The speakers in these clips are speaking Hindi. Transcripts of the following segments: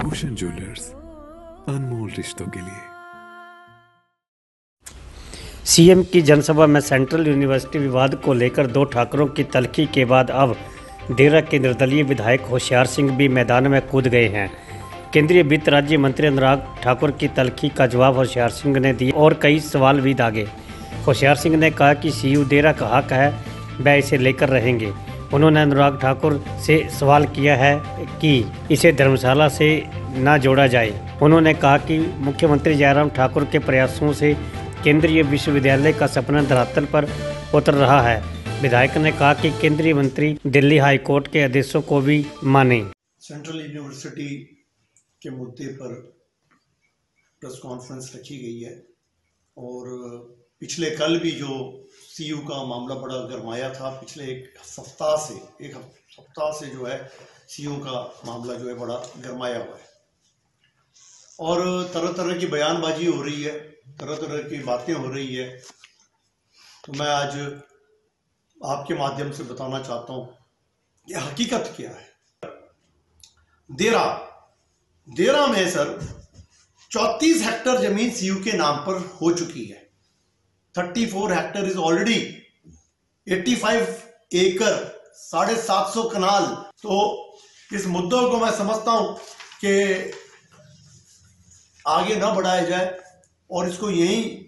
भूषण ज्वेलर्स, अनमोल रिश्तों के लिए। सीएम की जनसभा में सेंट्रल यूनिवर्सिटी विवाद को लेकर दो ठाकरों की तलखी के बाद अब डेरा के निर्दलीय विधायक होशियार सिंह भी मैदान में कूद गए हैं। केंद्रीय वित्त राज्य मंत्री अनुराग ठाकुर की तलखी का जवाब होशियार सिंह ने दिया और कई सवाल भी दागे। होशियार सिंह ने कहा कि सीयू डेरा का हक है, वह इसे लेकर रहेंगे। उन्होंने अनुराग ठाकुर से सवाल किया है कि इसे धर्मशाला से न जोड़ा जाए। उन्होंने कहा कि मुख्यमंत्री जयराम ठाकुर के प्रयासों से केंद्रीय विश्वविद्यालय का सपना धरातल पर उतर रहा है। विधायक ने कहा कि केंद्रीय मंत्री दिल्ली हाई कोर्ट के आदेशों को भी माने। सेंट्रल यूनिवर्सिटी के मुद्दे पर प्रेस कॉन्फ्रेंस रखी गई है और पिछले कल भी जो सीयू का मामला बड़ा गरमाया था। पिछले एक सप्ताह से, एक सप्ताह से जो है सीयू का मामला जो है बड़ा गरमाया हुआ है। और तरह तरह की बयानबाजी हो रही है तरह तरह की बातें हो रही है। तो मैं आज आपके माध्यम से बताना चाहता हूँ कि हकीकत क्या है? देरा देरा में सर, चौंतीस हेक्टर ज़मीन सीयू के नाम पर हो चुकी है। Thirty four hectare is already eighty five acre साढ़े सात सौ कनाल। तो इस मुद्दों को मैं समझता हूँ कि आगे ना बढ़ाया जाए और इसको यहीं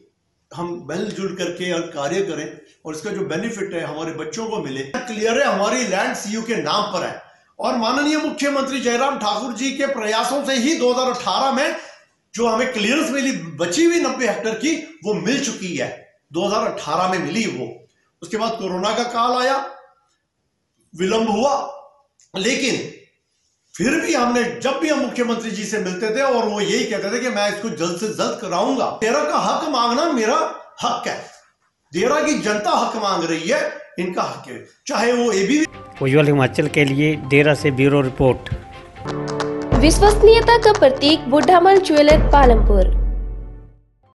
हम मिलजुल करके और कार्य करें और इसका जो बेनिफिट है हमारे बच्चों को मिले। क्लियर है, हमारी लैंड सीयू के नाम पर है। और माननीय मुख्यमंत्री जयराम ठाकुर जी के प्रयासों से ही 2018 में जो हमें क्लियरेंस मिली, बची हुई नब्बे हेक्टर की, वो मिल चुकी है। 2018 में मिली वो। उसके बाद कोरोना का काल आया विलंब हुआ लेकिन फिर भी हमने जब भी हम मुख्यमंत्री जी से मिलते थे और वो यही कहते थे कि मैं इसको जल्द से जल्द कराऊँगा तेरा का हक मांगना मेरा हक है। देरा की जनता हक मांग रही है इनका हक है। चाहे वो एबी उज्ज्वल हिमाचल के लिए डेरा से ब्यूरो रिपोर्ट। विश्वसनीयता का प्रतीक बुढ़ामल ज्वेलर पालमपुर।